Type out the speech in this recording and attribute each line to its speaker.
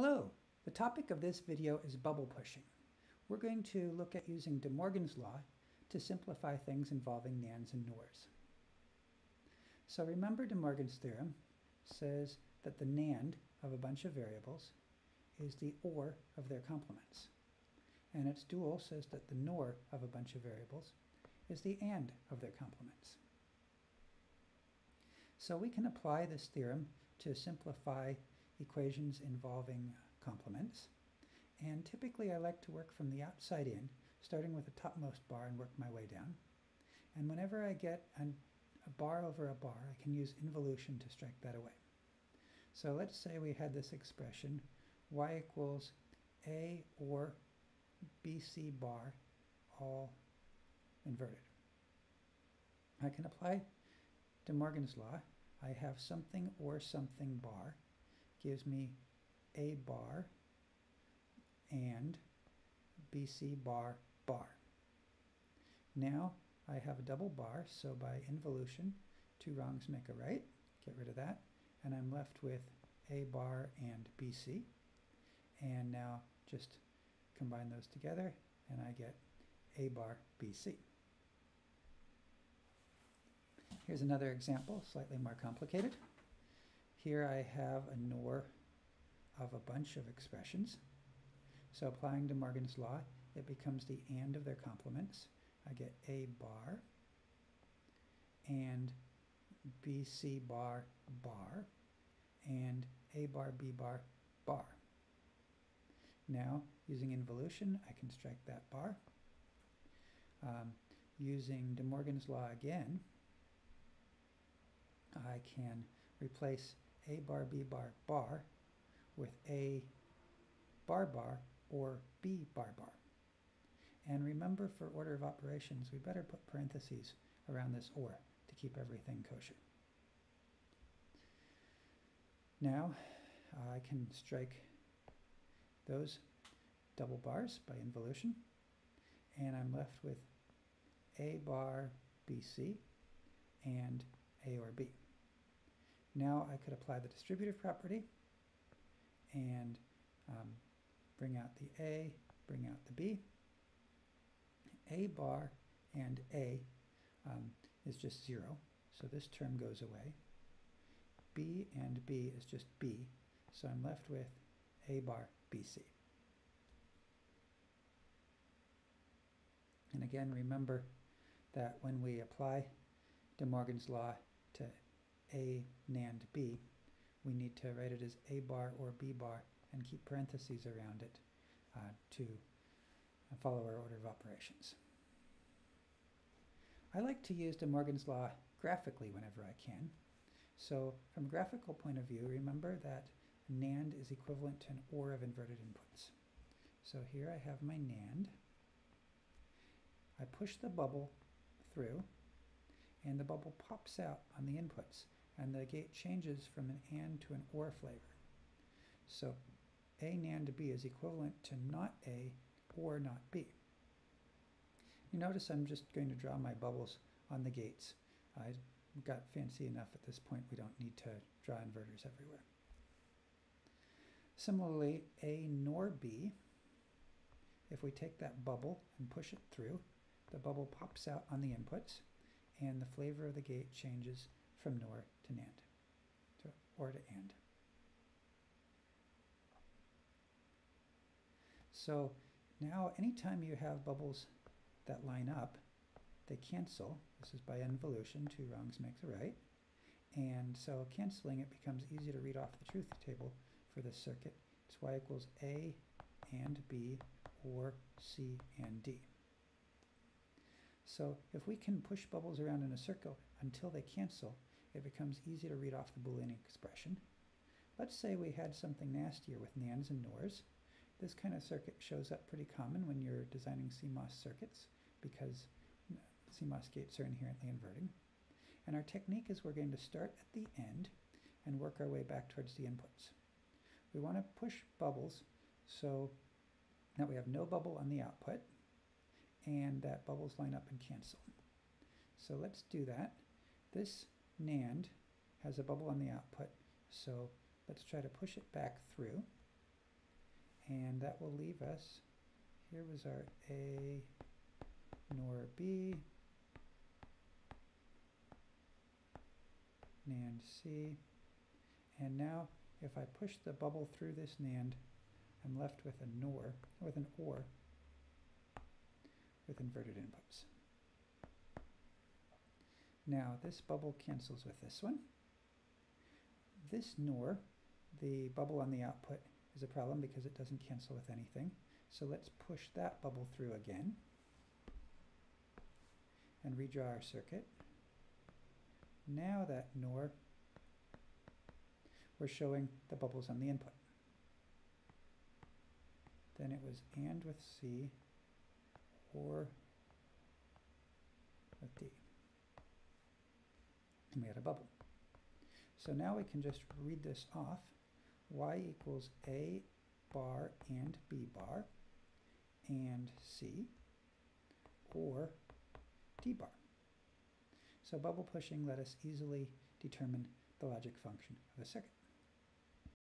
Speaker 1: Hello, the topic of this video is bubble pushing. We're going to look at using De Morgan's law to simplify things involving nands and nors. So remember De Morgan's theorem says that the nand of a bunch of variables is the or of their complements. And its dual says that the nor of a bunch of variables is the and of their complements. So we can apply this theorem to simplify equations involving complements. And typically I like to work from the outside in, starting with the topmost bar and work my way down. And whenever I get an, a bar over a bar, I can use involution to strike that away. So let's say we had this expression, y equals a or bc bar all inverted. I can apply De Morgan's law. I have something or something bar gives me a bar and BC bar bar. Now I have a double bar, so by involution, two wrongs make a right. Get rid of that. And I'm left with A bar and BC. And now just combine those together and I get A bar BC. Here's another example, slightly more complicated. Here I have a NOR of a bunch of expressions. So applying De Morgan's law, it becomes the AND of their complements. I get A bar and BC bar bar and A bar B bar bar. Now, using involution, I can strike that bar. Um, using De Morgan's law again, I can replace A bar B bar bar with A bar bar or B bar bar. And remember for order of operations, we better put parentheses around this or to keep everything kosher. Now I can strike those double bars by involution and I'm left with A bar BC and A or B. Now I could apply the distributive property and um, bring out the A, bring out the B. A bar and A um, is just 0, so this term goes away. B and B is just B, so I'm left with A bar BC. And again, remember that when we apply De Morgan's law to A NAND B, we need to write it as A bar or B bar and keep parentheses around it uh, to follow our order of operations. I like to use De Morgan's law graphically whenever I can. So from a graphical point of view, remember that NAND is equivalent to an OR of inverted inputs. So here I have my NAND. I push the bubble through and the bubble pops out on the inputs and the gate changes from an AND to an OR flavor. So A NAND to B is equivalent to not A or not B. You notice I'm just going to draw my bubbles on the gates. I got fancy enough at this point we don't need to draw inverters everywhere. Similarly, A nor B, if we take that bubble and push it through, the bubble pops out on the inputs and the flavor of the gate changes from NOR to NAND, to, or to AND. So now anytime you have bubbles that line up, they cancel. This is by involution, two wrongs makes a right. And so canceling it becomes easy to read off the truth table for this circuit. It's y equals A and B or C and D. So if we can push bubbles around in a circle until they cancel, it becomes easy to read off the Boolean expression. Let's say we had something nastier with NANDs and NORs. This kind of circuit shows up pretty common when you're designing CMOS circuits because CMOS gates are inherently inverting. And our technique is we're going to start at the end and work our way back towards the inputs. We want to push bubbles so that we have no bubble on the output and that bubbles line up and cancel. So let's do that. This NAND has a bubble on the output, so let's try to push it back through. And that will leave us, here was our A nor B, NAND C. And now if I push the bubble through this NAND, I'm left with a NOR, with an OR, with inverted inputs. Now this bubble cancels with this one. This NOR, the bubble on the output, is a problem because it doesn't cancel with anything. So let's push that bubble through again and redraw our circuit. Now that NOR, we're showing the bubbles on the input. Then it was AND with C or with D. And we had a bubble. So now we can just read this off. y equals A bar and B bar and C or D bar. So bubble pushing let us easily determine the logic function of a circuit.